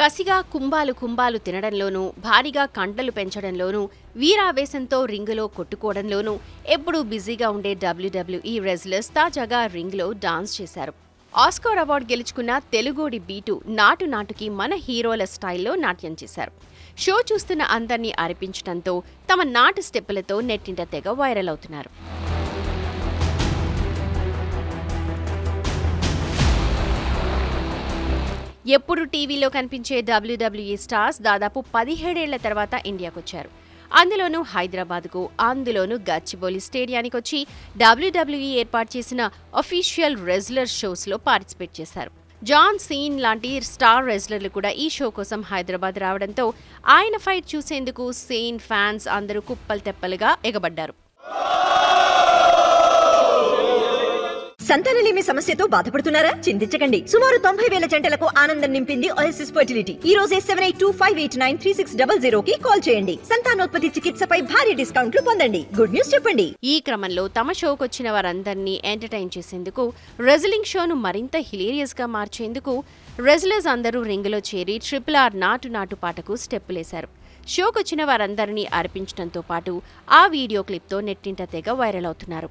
కసిగా కుంభాలు కుంభాలు తినడంలోనూ భారీగా కండలు పెంచడంలోనూ వీరావేశంతో రింగులో కొట్టుకోవడంలోనూ ఎప్పుడూ బిజీగా ఉండే డబ్ల్యూడబ్ల్యూఈ రెజ్లర్స్ తాజాగా రింగ్లో డాన్స్ చేశారు. ఆస్కార్ అవార్డు గెలుచుకున్న తెలుగోడి బీటు నాటు నాటుకి మన హీరోల స్టైల్లో నాట్యం చేశారు. షో చూస్తున్న అందరినీ అరిపించడంతో తమ నాటు స్టెప్పులతో నెట్టింట తెగ వైరల్ అవుతున్నారు. ఎప్పుడు టీవీలో కనిపించే డబ్ల్యూడబ్ల్యూఈ స్టార్స్ దాదాపు పదిహేడేళ్ళ తర్వాత ఇండియాకొచ్చారు. అందులోనూ హైదరాబాద్కు అందులోనూ గచ్చిబౌలి స్టేడియానికి వచ్చి డబ్ల్యూడబ్ల్యూఈ ఏర్పాటు చేసిన అఫీషియల్ రెజ్లర్ షోస్లో పార్టిసిపేట్ చేశారు. జాన్ సీన్ లాంటి స్టార్ రెజ్లర్లు కూడా ఈ షో కోసం హైదరాబాద్ రావడంతో ఆయన ఫైట్ చూసేందుకు సీన్ ఫ్యాన్స్ అందరూ కుప్పలు తెప్పలుగా ఎగబడ్డారు. సంతానలేమి సమస్యతో బాధపడుతున్నారా? చింతించకండి. సుమారు తొంభై వేల జంటలకు ఆనందం నింపింది ఓఎస్ఎస్ ఫర్టిలిటీ ఈ రోజే seven eight two five eight nine three six double zero కి కాల్ చేయండి. సంతానోత్పత్తి చికిత్సపై భారీ డిస్కౌంట్లు పొందండి. గుడ్ న్యూస్ చెప్పండి. ఈ క్రమంలో తమ షోకు వచ్చిన వారందరినీ ఎంటర్టైన్ చేసేందుకు రెజ్లింగ్ షోను మరింత హిలేరియస్గా మార్చేందుకు రెజ్లర్స్ అందరూ రింగులో చేరి ట్రిపుల్ ఆర్ నాటు నాటు పాటకు స్టెప్పులేశారు. షోకొచ్చిన వారందరినీ అర్పించడంతో పాటు ఆ వీడియో క్లిప్తో నెట్టింట తెగ వైరల్ అవుతున్నారు.